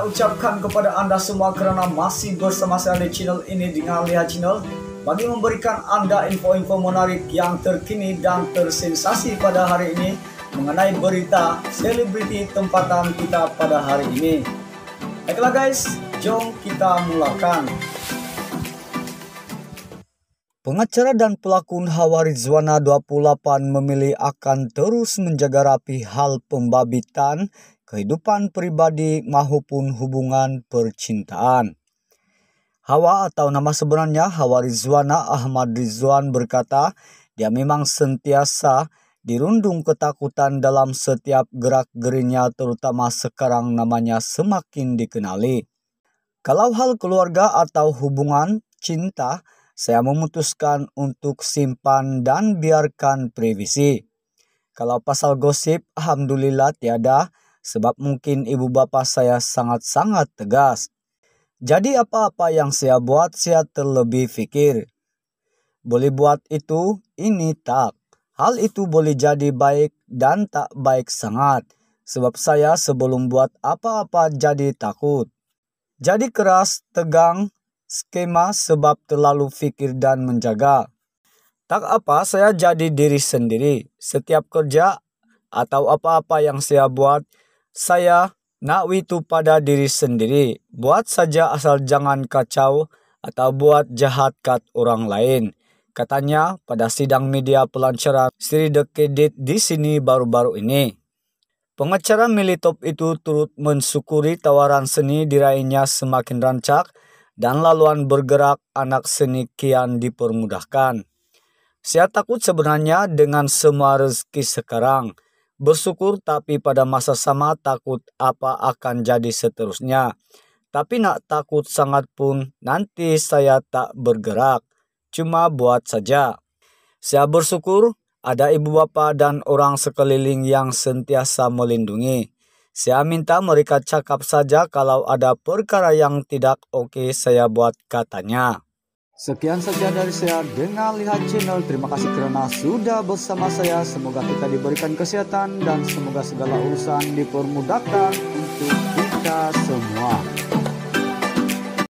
saya ucapkan kepada Anda semua kerana masih bersama saya di channel ini dengan Lihat Channel bagi memberikan Anda info-info menarik yang terkini dan tersensasi pada hari ini mengenai berita selebriti tempatan kita pada hari ini. Baiklah guys, jom kita mulakan. Pengacara dan pelakon Hawa Rizwana 28 memilih akan terus menjaga rapi hal pembabitan kehidupan pribadi maupun hubungan percintaan. Hawa atau nama sebenarnya Hawa Rizwana Ahmad Rizwan berkata dia memang sentiasa dirundung ketakutan dalam setiap gerak gerinya terutama sekarang namanya semakin dikenali. Kalau hal keluarga atau hubungan cinta, saya memutuskan untuk simpan dan biarkan privisi. Kalau pasal gosip, Alhamdulillah tiada, sebab mungkin ibu bapa saya sangat-sangat tegas. Jadi apa-apa yang saya buat, saya terlebih fikir. Boleh buat itu, ini tak. Hal itu boleh jadi baik dan tak baik sangat. Sebab saya sebelum buat apa-apa jadi takut. Jadi keras, tegang, skema sebab terlalu fikir dan menjaga. Tak apa, saya jadi diri sendiri. Setiap kerja atau apa-apa yang saya buat, saya nak itu pada diri sendiri. Buat saja asal jangan kacau atau buat jahat kat orang lain. Katanya pada sidang media pelancaran Sri Dekedit di sini baru-baru ini. Pengacara Militop itu turut mensyukuri tawaran seni diraihnya semakin rancak dan laluan bergerak anak seni kian dipermudahkan. Saya takut sebenarnya dengan semua rezeki sekarang. Bersyukur tapi pada masa sama takut apa akan jadi seterusnya. Tapi nak takut sangat pun nanti saya tak bergerak. Cuma buat saja. Saya bersyukur ada ibu bapa dan orang sekeliling yang sentiasa melindungi. Saya minta mereka cakap saja kalau ada perkara yang tidak oke saya buat katanya. Sekian saja dari saya dengan Lihat Channel. Terima kasih kerana sudah bersama saya. Semoga kita diberikan kesehatan dan semoga segala urusan dipermudahkan untuk kita semua.